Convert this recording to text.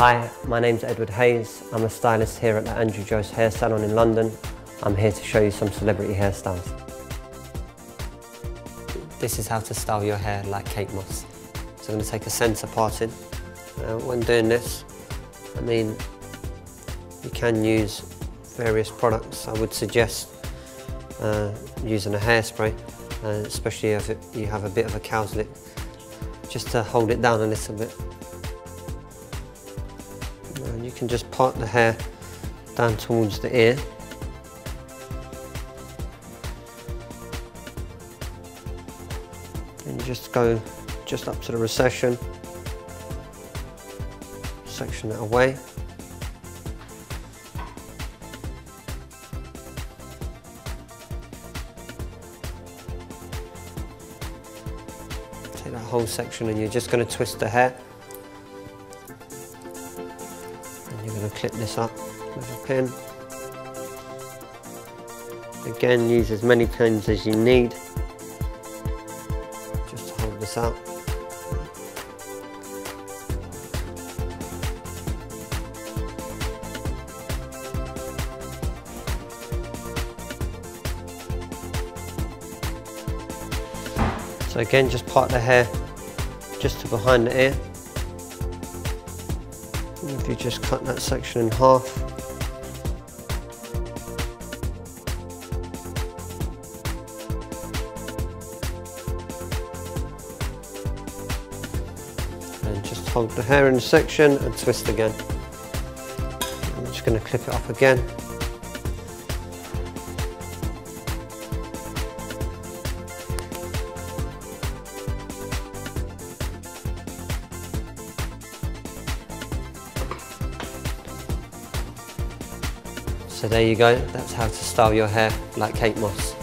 Hi, my name's Edward Hayes. I'm a stylist here at the Andrew Joyce Hair Salon in London. I'm here to show you some celebrity hairstyles. This is how to style your hair like Kate Moss. So I'm going to take a centre parting. When doing this, I mean, you can use various products. I would suggest uh, using a hairspray, uh, especially if it, you have a bit of a cow's lick, just to hold it down a little bit. And you can just part the hair down towards the ear. And just go just up to the recession, section it away. Take that whole section and you're just going to twist the hair. You're going to clip this up with a pin. Again, use as many pins as you need. Just to hold this up. So again, just part the hair just to behind the ear. If you just cut that section in half, and just hold the hair in a section and twist again. I'm just going to clip it up again. So there you go, that's how to style your hair like Kate Moss.